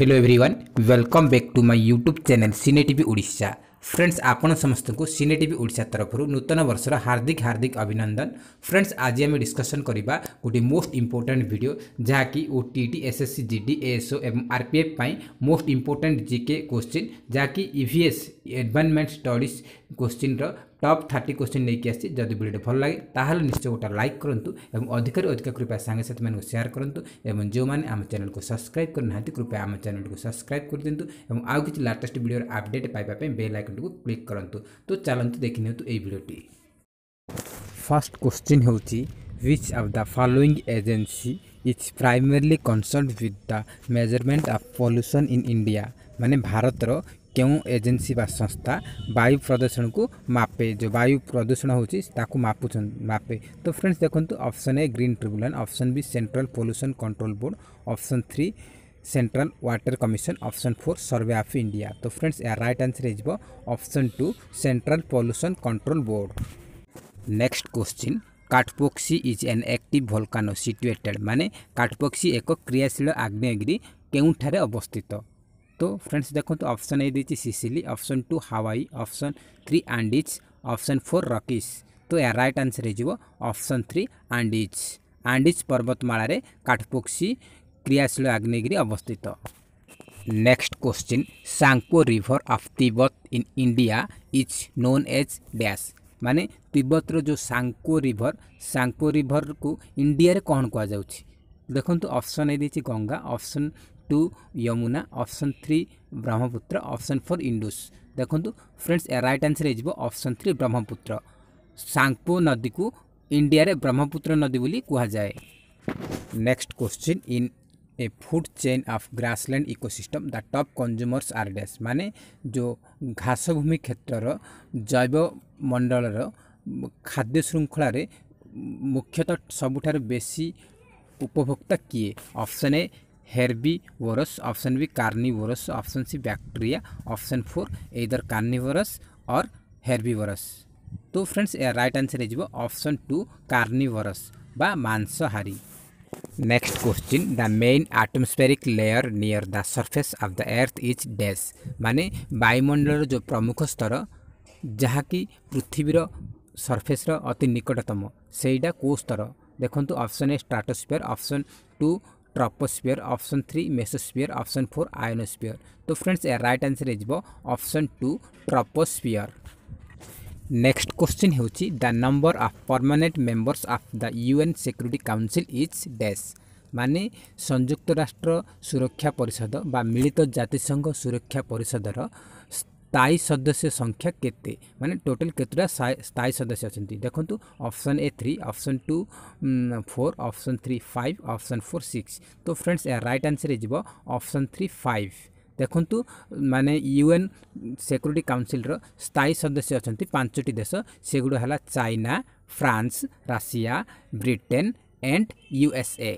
Hello everyone welcome back to my YouTube channel सिने टी ओडा friends आपण समस्त को सिने टी ओडा तरफ नूतन वर्षर हार्दिक हार्दिक अभिनंदन फ्रेंड्स आज आम डिस्कसन करवा गोटे मोस्ट इंपोर्टाट भिड जहाँकि O T T S S C G D SO एवं आरपीएफ पाई मोस्ट इंपोर्टाट जिके क्वेश्चन जहाँकि EVS advancement studies question top thirty question নিয়ে আসছি যদি ভিডিওটি ভাল লাগে তাহলে নিশ্চয় গোটা লাইক করতু এবং অধিকার অধিক কৃপা সাংসাথী মানুষ সেয়ার করতু এবং যে আম চ্যানেল সবসক্রাইব করে না কৃপা আম চ্যানেল সবসক্রাইব করে দিও এবং আউ কিছু লাটেস্ট ভিডিওর আপডেট পাইবা বেল আইকনটি ক্লিক করতু তো চালু দেখি নিউ এই ভিডিওটি ফার্স্ট কোশ্চিন হচ্ছে which of the following agency is primarily concerned with the measurement of pollution in India? মানে ভারতর କେଉଁ एजेन्सी संस्था वायु प्रदूषण को ମାପେ जो वायु प्रदूषण ହେଉଛି ତାକୁ ମାପୁଛନ୍ତି ମାପେ ତ ଫ୍ରେଣ୍ଡସ୍ ଦେଖନ୍ତୁ option A green tribunal option B central pollution control board option three central water commission option four survey of India तो फ्रेंड्स यार राइट आंसर हो two central pollution control board next question Cotopaxi is an active volcano situated माने Cotopaxi एक क्रियाशील आग्नेयगिरी କେଉଁଠାରେ ଅବସ୍ଥିତ তো friends দেখুন অপশন এ দিয়েছি Sicily option two Hawaii option three Andes option four Rockies তো এর রাইট আনসর হয়ে অপশন থ্রি আন্ডিজ আন্ডিজ পর্বতমাড়ে কাঠপোক্সি ক্রিয়াশীল আগ্নেয়গিরি অবস্থিত next question Tsangpo river of Tibet in India is known as dash ମାନେ ତିବ୍ବତର ଯେଉଁ ସାଙ୍କୋ ରିଭର ସାଙ୍କୋ ରିଭରକୁ ଇଣ୍ଡିଆରେ କ'ଣ କୁହାଯାଉଛି ଦେଖନ୍ତୁ option ହେଇଦେଇଛି Ganga option two Yamuna option three Brahmaputra option four Indus देखु फ्रेंड्स रईट आंसर हो थ्री ब्रह्मपुत्र सांगपो नदी को इंडिया रे ब्रह्मपुत्र नदी बोली कहुए next question in a food chain of grassland ecosystem the top consumers are dash माने जो घास भूमि क्षेत्र जैव मंडल खाद्य श्रृंखल मुख्यतः सबुठ बेसी उपभोक्ता किए option A herbivorous option B carnivorous option C bacteria option four इधर कार्निवोरस और हेर्बीवोरस तो फ्रेंड्स यार राइट आंसर हो ऑप्शन टू कार्निवोरस बा मांसाहारी next question the main atmospheric layer near the surface of the earth is dash माने वायुमंडल जो प्रमुख स्तर ଯାହାକି ପୃଥିବୀର ସରଫେସ୍ର ଅତି ନିକଟତମ ସେଇଟା କେଉଁ ସ୍ତର ଦେଖନ୍ତୁ option A stratosphere option two troposphere option three mesosphere option four ionosphere तो फ्रेंड्स ए रईट आंसर होप्शन टू ट्रपोस्फि नेक्स्ट क्वेश्चन हो number of permanent members of the UN security council is dash माने संयुक्त राष्ट्र सुरक्षा परिषद बा मिलित जातिसंघ सुरक्षा परिषदर ସ୍ଥାୟୀ ସଦସ୍ୟ ସଂଖ୍ୟା କେତେ ମାନେ ଟୋଟାଲ୍ କେତେଟା ସ୍ଥାୟୀ ସଦସ୍ୟ ଅଛନ୍ତି ଦେଖନ୍ତୁ option A three option two four option three five option four six ତ ଫ୍ରେଣ୍ଡସ୍ ଏହା ରାଇଟ୍ ଆନ୍ସର୍ ହେଇଯିବ ଅପସନ୍ ଥ୍ରୀ ଫାଇଭ୍ ଦେଖନ୍ତୁ ମାନେ ୟୁ ଏନ୍ ସେକ୍ୟୁରିଟି କାଉନସିଲ୍ର ସ୍ଥାୟୀ ସଦସ୍ୟ ଅଛନ୍ତି ପାଞ୍ଚଟି ଦେଶ ସେଗୁଡ଼ିକ ହେଲା China France Russia Britain and USA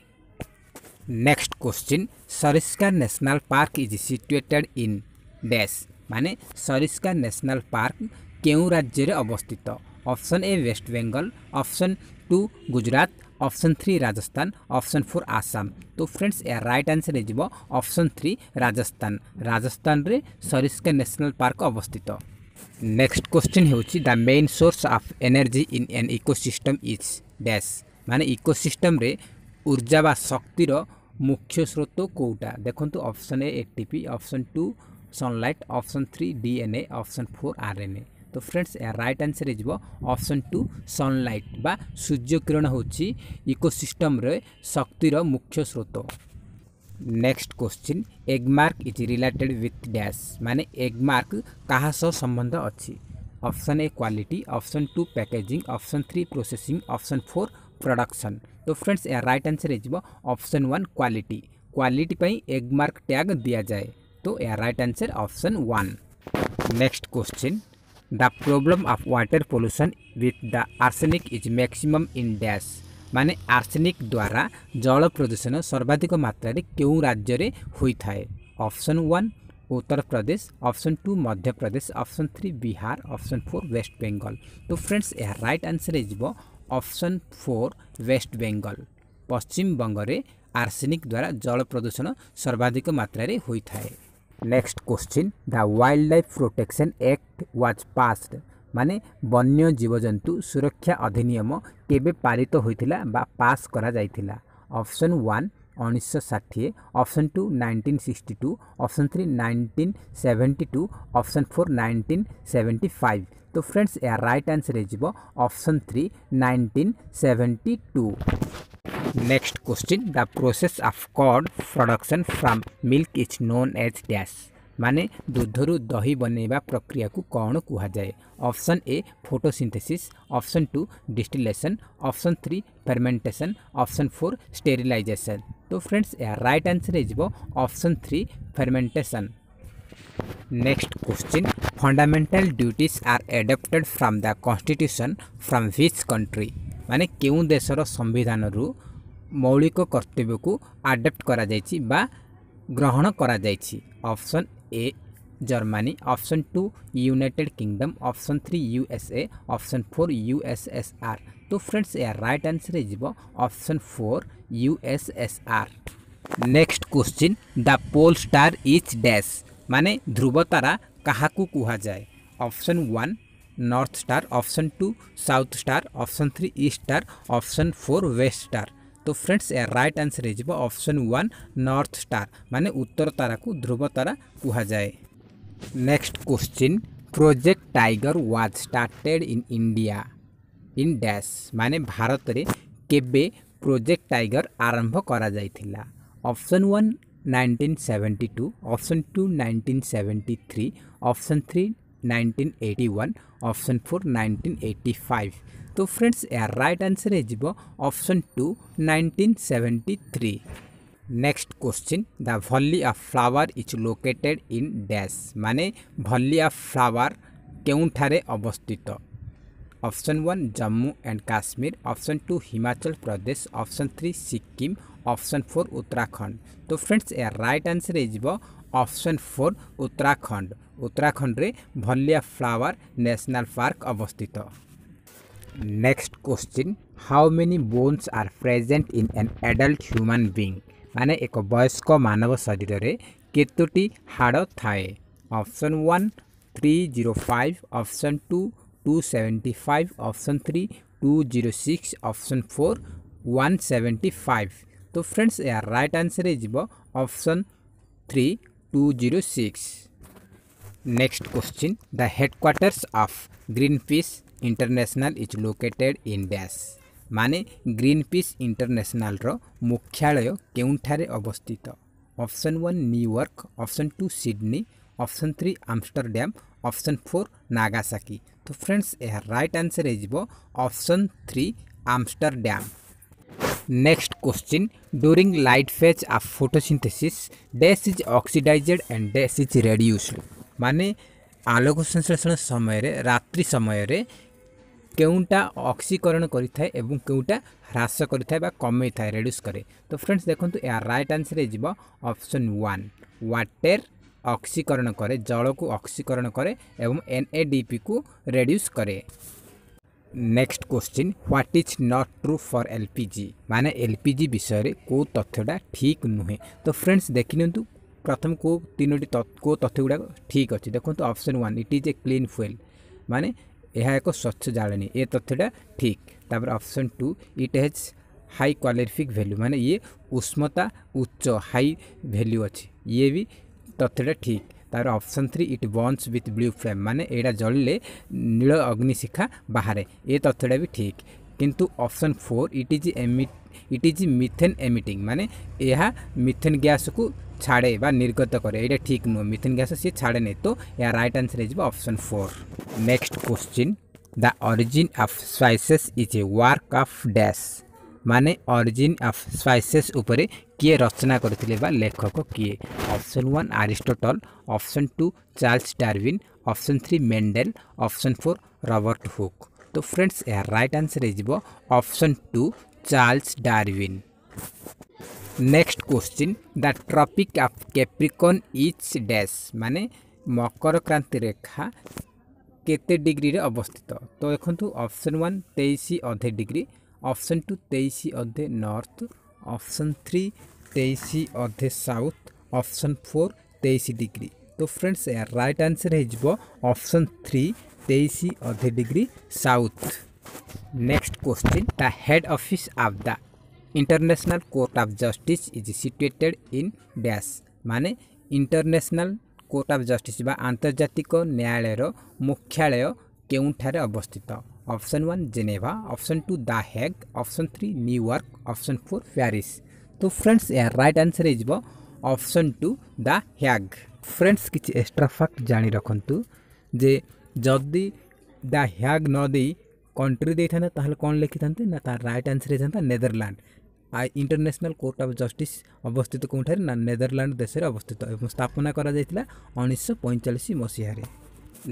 next question Sariska national park is situated in dash মানে সরিষ্কা ন্যাশনাল পার্ক କେଉଁ ରାଜ୍ୟରେ ଅବସ୍ଥିତ option A West Bengal option two Gujarat option three Rajasthan option four Assam ତ ଫ୍ରେଣ୍ଡସ୍ ଏହା right answer ହେଇଯିବ option three Rajasthan ରାଜସ୍ଥାନରେ Sariska national park ଅବସ୍ଥିତ next question ହେଉଛି the main source of energy in an ecosystem is dash ମାନେ ଇକୋସିଷ୍ଟମ୍ରେ ଉର୍ଜା ବା ଶକ୍ତିର ମୁଖ୍ୟ ସ୍ରୋତ କେଉଁଟା ଦେଖନ୍ତୁ option A ATP option two sunlight option three D N A option four R N A तो फ्रेंड्स ଏହା ରାଇଟ୍ ଆନ୍ସର୍ ହେଇଯିବ ଅପସନ୍ ଟୁ ସନ୍ଲାଇଟ୍ ବା ସୂର୍ଯ୍ୟକିରଣ ହେଉଛି ଇକୋସିଷ୍ଟମ୍ରେ ଶକ୍ତିର ମୁଖ୍ୟ ସ୍ରୋତ next question Agmark is related with dash ମାନେ ଏଗ୍ମାର୍କ କାହା ସହ ସମ୍ବନ୍ଧ ଅଛି option A quality option two packaging option three processing option four production ତ ଫ୍ରେଣ୍ଡସ୍ ଏହା ରାଇଟ୍ ଆନ୍ସର୍ ହେଇଯିବ ଅପସନ୍ ୱାନ୍ କ୍ୱାଲିଟି କ୍ୱାଲିଟି ପାଇଁ ଏଗ୍ମାର୍କ ଟ୍ୟାଗ୍ ଦିଆଯାଏ तो right answer option one next question the problem of water pollution with the arsenic is maximum in dash माने arsenic द्वारा जल प्रदूषण सर्वाधिक मात्रा क्यों राज्य option one Uttar Pradesh option two Madhya Pradesh option three Bihar option four West Bengal तो friends यह right answer option four West Bengal पश्चिम बंगरे आर्सेनिक द्वारा जल प्रदूषण सर्वाधिक मात्रा होता है next question the wildlife protection act was passed মানে বন্য জীবজন্তু সুরক্ষা অধিনিয়ম কেবে পারিত হয়েছিল বা পাস করা যাইতিলা অপশন ওয়ান ଉଣେଇଶହ ଷାଠିଏ option two nineteen sixty two option three nineteen seventy two option four nineteen seventy five ତ ଫ୍ରେଣ୍ଡସ୍ ଏହା ରାଇଟ୍ ଆନ୍ସର୍ ହେଇଯିବ option three nineteen seventy two Next question the process of curd production from milk is known as dash माने दूधरू दही बनवा प्रक्रिया को कौन कहुए option A photosynthesis option two distillation option three fermentation option four sterilization तो friends यार right answer हो option three fermentation next question fundamental duties are adopted from the constitution from which country माने क्यों देशर संविधान रू মৌলিক কর্তব্যকু আডাপ্ট করা যাইছি বা গ্রহণ করা যাইছি option A Germany option two United Kingdom option three USA option four USSR তো ফ্রেন্ডস এর রাইট আনসর হয়ে option four USSR next question the pole star is dash মানে ধ্রুবতারা কাহাকু কুহাযায় option one north star option two south star option three east star option four west star तो friends right answer हो option one north star माने उत्तर तारा को ध्रुव तारा जाए next question project tiger was started in India in dash माने भारत रे केबे प्रोजेक्ट टाइगर आरंभ करा जाइथिला option one 1972 option two nineteen seventy three three 1981 option four 1985 তো फ्रेंड्स यार राइट आंसर हो option two nineteen seventy three next question the valley of flower is located in dash মানে valley of flower কেউঠারে অবস্থিত option one Jammu and Kashmir option two Himachal Pradesh option three Sikkim option four Uttarakhand তো friends এ right answer হয়ে option four Uttarakhand উত্তরাখণ্ডে valley of flower national park অবস্থিত next question how many bones are present in an adult human being माने एक वयस्क मानव शरीर में कतोटी हाड़ थाए option one three zero five option two two seventy five option three two zero six option four one seventy five तो फ्रेंड्स यार राइट आंसर हो option three two zero six next question the headquarters of green peace international is located in dash ମାନେ green peace ଇଣ୍ଟରନ୍ୟାସନାଲର ମୁଖ୍ୟାଳୟ କେଉଁଠାରେ ଅବସ୍ଥିତ option one New York option two Sydney option three Amsterdam option four Nagasaki ତ friends ଏହା right answer ହେଇଯିବ option three Amsterdam Next question During light phase of photosynthesis, dash is oxidized and dash is reduced. माने आलोक संश्लेषण समय रात्रि समय କେଉଁଟା ଅକ୍ସିକରଣ କରିଥାଏ ଏବଂ କେଉଁଟା ହ୍ରାସ କରିଥାଏ ବା କମେଇଥାଏ ରେଡ୍ୟୁସ୍ କରେ ତ ଫ୍ରେଣ୍ଡସ୍ ଦେଖନ୍ତୁ ଏହା ରାଇଟ୍ ଆନ୍ସର୍ ହେଇଯିବ ଅପସନ୍ ୱାନ୍ ୱାଟେର୍ ଅକ୍ସିକରଣ କରେ ଜଳକୁ ଅକ୍ସିକରଣ କରେ ଏବଂ ଏନ୍ ଏ ଡି ପିକୁ ରେଡ୍ୟୁସ୍ କରେ next question what is not true for L P G ମାନେ ଏଲ୍ ପି ଜି ବିଷୟରେ କେଉଁ ତଥ୍ୟଟା ଠିକ୍ ନୁହେଁ ତ ଫ୍ରେଣ୍ଡସ୍ ଦେଖିନିଅନ୍ତୁ ପ୍ରଥମ କେଉଁ ତିନୋଟି କେଉଁ ତଥ୍ୟ ଗୁଡ଼ାକ ଠିକ୍ ଅଛି ଦେଖନ୍ତୁ option one it is a clean fuel ମାନେ ଏହା ଏକ ସ୍ୱଚ୍ଛ ଜାଳେଣୀ ଏ ତଥ୍ୟଟା ଠିକ୍ ତାପରେ option two it has high calorific value ମାନେ ଇଏ ଉଷ୍ମତା ଉଚ୍ଚ ହାଇ ଭ୍ୟାଲ୍ୟୁ ଅଛି ଇଏ ବି ତଥ୍ୟଟା ଠିକ୍ ତାପରେ option three it burns with blue flame ମାନେ ଏଇଟା ଜଳିଲେ ନୀଳ ଅଗ୍ନିଶିଖା ବାହାରେ ଏ ତଥ୍ୟଟା ବି ଠିକ୍ କିନ୍ତୁ option four it is emit it is methane emitting মানে ଏହା ମିଥେନ୍ ଗ୍ୟାସ୍କୁ ଛାଡ଼େ ବା ନିର୍ଗତ କରେ ଏଇଟା ଠିକ୍ ନୁହଁ ମିଥେନ୍ ଗ୍ୟାସ୍ ସିଏ ଛାଡ଼େ ନାହିଁ ତ ଏହା ରାଇଟ୍ ଆନ୍ସର୍ ହେଇଯିବ option four next question the origin of spices is a work of dash ମାନେ ଅରିଜିନ୍ ଅଫ୍ ସ୍ପାଇସେସ୍ ଉପରେ କିଏ ରଚନା କରିଥିଲେ ବା ଲେଖକ କିଏ option one Aristotle option two Charles Darwin option three Mendel option four Robert Hooke तो फ्रेंड्स यार रईट आंसर हो option two Charles Darwin. Next question the tropic of Capricorn is dash माने मकर क्रांति रेखा केते डिग्री रे अवस्थित तो देखु ऑप्शन वन तेईस अधे डिग्री ऑप्शन टू तेईस अधे नॉर्थ ऑप्शन थ्री तेईस अधे साउथ ऑप्शन फोर तेईस डिग्री तो फ्रेंड्स यार राइट आंसर ऑप्शन थ्री तेईस अधे degree south Next question The head office of the International Court of Justice is situated in dash माने International Court of Justice ବା ଆନ୍ତର୍ଜାତିକ ନ୍ୟାୟାଳୟର ମୁଖ୍ୟାଳୟ କେଉଁଠାରେ ଅବସ୍ଥିତ option one Geneva option two the Hague option three New York option four Paris ତ friends ଏହାର right answer ହେଇଯିବ option two the Hague friends କିଛି ଏକ୍ସଟ୍ରା ଫ୍ୟାକ୍ଟ ଜାଣି ରଖନ୍ତୁ ଯେ ଯଦି ଦ ହ୍ୟାଗ୍ ନ ଦେଇ कंट्री दे था कौन लिखि था ना तार रईट आंसर होता Netherland international court of justice অবস্থিত কোঠার না নেদরল্যান্ড দেশের অবস্থিত এবং স্থাপনা করা যাইতিলা উনিশশো পঁয়চাশ মসিহারে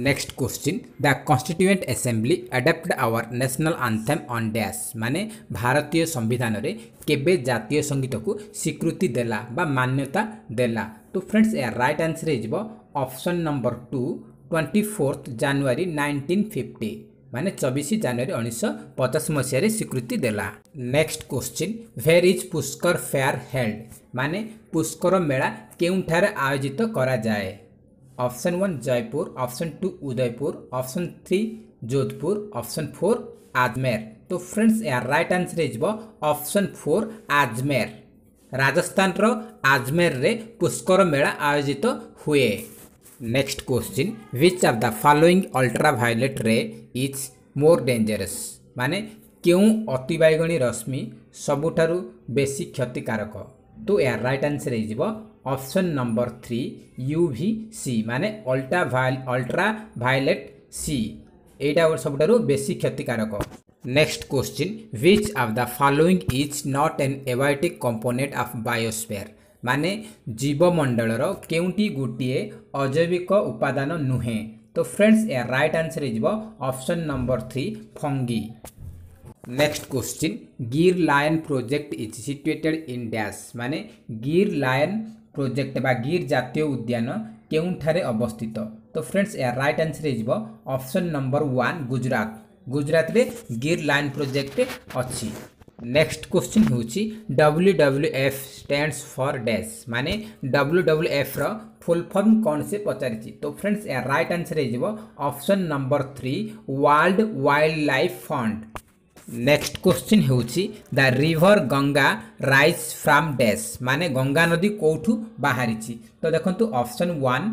next question the constituent assembly adopt our national anthem on dash মানে ভারতীয় সংবিধানরে কেবে জাতীয় সঙ্গীতকু স্বীকৃতি দেলা বা মান্যতা দেলা তো ফ্রেন্ডস এর রাইট আনসর হয়ে option number two twenty fourth January nineteen fifty ମାନେ ଚବିଶ ଜାନୁଆରୀ ଉଣେଇଶହ ପଚାଶ ମସିହାରେ ସ୍ୱୀକୃତି ଦେଲା next question where is Pushkar fair held ମାନେ ପୁଷ୍କର ମେଳା କେଉଁଠାରେ ଆୟୋଜିତ କରାଯାଏ option one Jaipur option two Udaipur option three Jodhpur option four Ajmer तो फ्रेंड्स यार रईट आंसर हो ऑप्शन फोर आजमेर राजस्थान रो आजमेर रे पुष्कर मेला आयोजित तो हुए Next question, which of the following ultraviolet ray is more dangerous? माने क्यों अतिबैगणी रश्मि ସବୁଠାରୁ ବେଶୀ କ୍ଷତିକାରକ ତ ଏହାର ରାଇଟ୍ ଆନ୍ସର୍ ହେଇଯିବ option number three U V C ମାନେ ଅଲ୍ଟ୍ରା ଅଲ୍ଟ୍ରା ଭାୟୋଲେଟ୍ ସି ଏଇଟା ସବୁଠାରୁ ବେଶୀ କ୍ଷତିକାରକ next question which of the following is not an abiotic component of biosphere माने ଜୀବମଣ୍ଡଳର के गोटे अजैविक उपादान नुहे तो फ्रेंड्स ଏହା ରାଇଟ୍ ଆନ୍ସର୍ ହେଇଯିବ option number three next question Gir lion project is situated in dash माने गिर लायन प्रोजेक्ट बा गिर जातीय उद्यान के अवस्थित तो फ्रेंड्स यार right answer option number 1 Gujarat Gujarat में गिर लायन प्रोजेक्ट अच्छी नेक्स्ट क्वेश्चन ହେଉଛି W W F stands for dash ମାନେ ଡବ୍ଲ୍ୟୁ ଡବ୍ଲ୍ୟୁ ଏଫ୍ର ଫୁଲ୍ ଫର୍ମ କ'ଣ ସେ ପଚାରିଛି ତ ଫ୍ରେଣ୍ଡସ୍ ଏହା ରାଇଟ୍ ଆନ୍ସର୍ ହେଇଯିବ option number three world wildlife fund next question ହେଉଛି the river Ganga rise from dash ମାନେ ଗଙ୍ଗା ନଦୀ କେଉଁଠୁ ବାହାରିଛି ତ ଦେଖନ୍ତୁ option one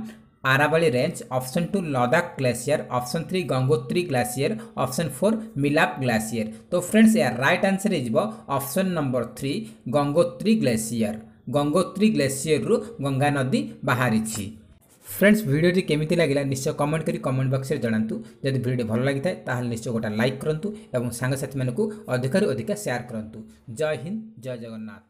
Aravalli range option two Ladakh glacier option three Gangotri glacier option four Milap glacier तो friends यार right answer option number three Gangotri glacier Gangotri glacier Ganga नदी बाहरी फ्रेंड्स ভিডিওটি কেমিতি লাগিলা নিশ্চয় কমেন্ট করে কমেন্ট बक्स জনাতু যদি ভিডিওটি ভালো লাগি থাকে তাহলে নিশ্চয় গোটা লাইক করতু এবং সাংসাথী মানুষ অধিকারু অধিকা সেয়ার করতু জয় হিন্দ জয় জগন্নাথ